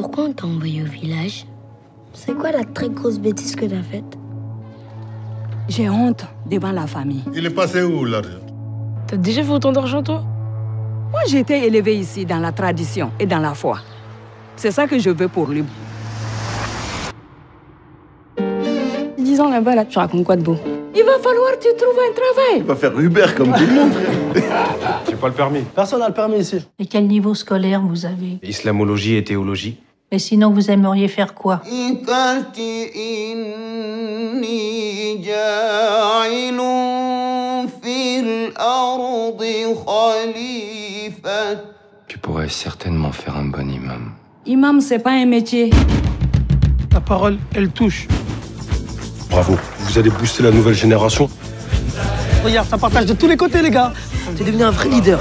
pourquoi on t'a envoyé au village C'est quoi la très grosse bêtise que t'as faite J'ai honte devant la famille. Il est passé où l'argent T'as déjà fait autant d'argent, toi Moi, j'ai été élevée ici dans la tradition et dans la foi. C'est ça que je veux pour lui. Dix ans là-bas, là, tu racontes quoi de beau Il va falloir que tu trouves un travail. Il va faire Uber comme tout le monde. J'ai pas le permis. Personne n'a le permis ici. Et quel niveau scolaire vous avez? Islamologie et théologie. Et sinon, vous aimeriez faire quoi Tu pourrais certainement faire un bon imam. Imam, c'est pas un métier. Ta parole, elle touche. Bravo, vous allez booster la nouvelle génération. Regarde, ça partage de tous les côtés, les gars. T'es devenu un vrai leader.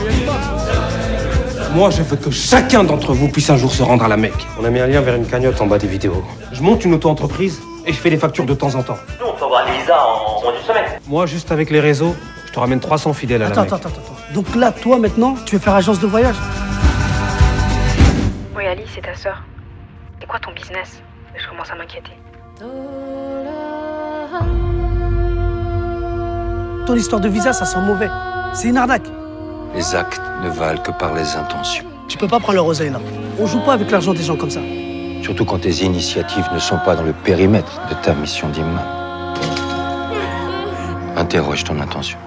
Moi, je veux que chacun d'entre vous puisse un jour se rendre à la Mecque. On a mis un lien vers une cagnotte en bas des vidéos. Je monte une auto-entreprise et je fais des factures de temps en temps. Nous, on t'envoie les visas en moins d'une semaine. Moi, juste avec les réseaux, je te ramène 300 fidèles à Attends, la Mecque. attends, attends, attends. Donc là, toi, maintenant, tu veux faire agence de voyage? Oui, Ali, c'est ta sœur. C'est quoi ton business? Je commence à m'inquiéter. Ton histoire de visa, ça sent mauvais. C'est une arnaque. Les actes ne valent que par les intentions. Tu peux pas prendre le oseille, là. On joue pas avec l'argent des gens comme ça. Surtout quand tes initiatives ne sont pas dans le périmètre de ta mission d'imam. Interroge ton intention.